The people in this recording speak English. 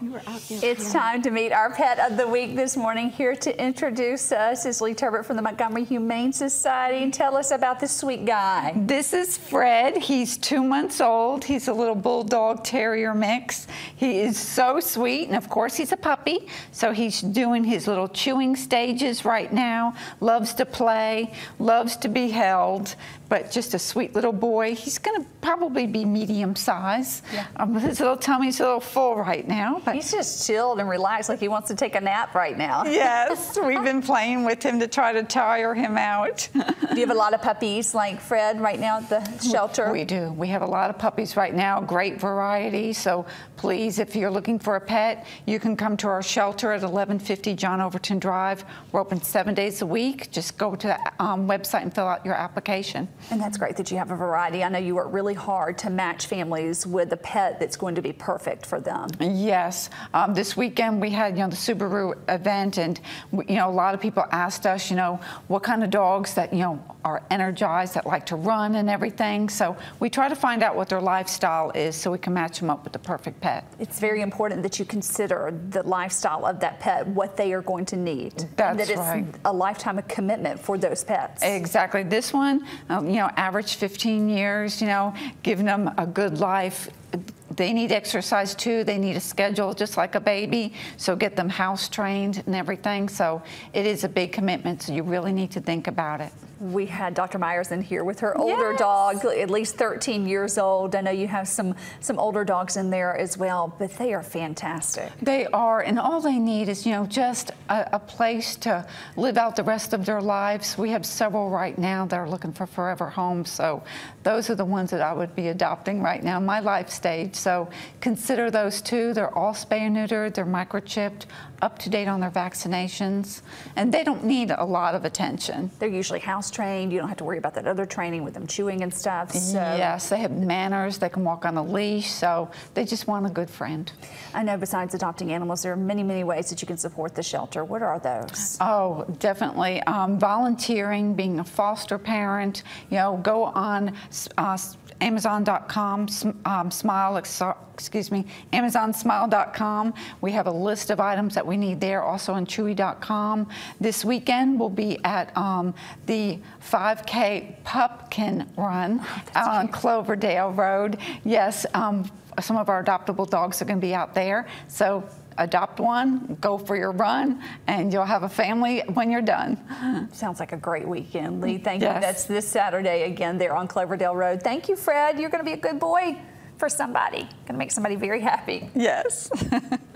It's time to meet our pet of the week this morning. Here to introduce us is Lee Turbot from the Montgomery Humane Society and tell us about this sweet guy. This is Fred. He's two months old. He's a little bulldog terrier mix. He is so sweet, and of course, he's a puppy. So he's doing his little chewing stages right now. Loves to play, loves to be held, but just a sweet little boy. He's going to probably be medium size. Yeah. Um, his little tummy's a little full right now. He's just chilled and relaxed like he wants to take a nap right now. yes, we've been playing with him to try to tire him out. do you have a lot of puppies like Fred right now at the shelter? We do. We have a lot of puppies right now, great variety. So please, if you're looking for a pet, you can come to our shelter at 1150 John Overton Drive. We're open seven days a week. Just go to the um, website and fill out your application. And that's great that you have a variety. I know you work really hard to match families with a pet that's going to be perfect for them. Yes. Um, this weekend we had, you know, the Subaru event, and you know, a lot of people asked us, you know, what kind of dogs that you know are energized, that like to run and everything. So we try to find out what their lifestyle is, so we can match them up with the perfect pet. It's very important that you consider the lifestyle of that pet, what they are going to need. That's that it's right. a lifetime of commitment for those pets. Exactly. This one, um, you know, average 15 years. You know, giving them a good life they need exercise too. They need a schedule just like a baby. So get them house trained and everything. So it is a big commitment. So you really need to think about it. We had Dr. Myers in here with her older yes. dog, at least 13 years old. I know you have some some older dogs in there as well, but they are fantastic. They are, and all they need is you know just a, a place to live out the rest of their lives. We have several right now that are looking for forever homes, so those are the ones that I would be adopting right now, my life stage. So consider those two. They're all spay and neutered. They're microchipped, up to date on their vaccinations, and they don't need a lot of attention. They're usually house trained. You don't have to worry about that other training with them chewing and stuff. So. Yes, they have manners. They can walk on a leash. So they just want a good friend. I know besides adopting animals, there are many, many ways that you can support the shelter. What are those? Oh, definitely. Um, volunteering, being a foster parent, you know, go on uh, Amazon.com, um, Smile, excuse me, AmazonSmile.com. We have a list of items that we need there, also on Chewy.com. This weekend we'll be at um, the 5K Pupkin Run oh, out on Cloverdale Road. Yes, um, some of our adoptable dogs are going to be out there. So adopt one, go for your run, and you'll have a family when you're done. Sounds like a great weekend, Lee. Thank yes. you. That's this Saturday again there on Cloverdale Road. Thank you, Fred. You're going to be a good boy for somebody. Going to make somebody very happy. Yes.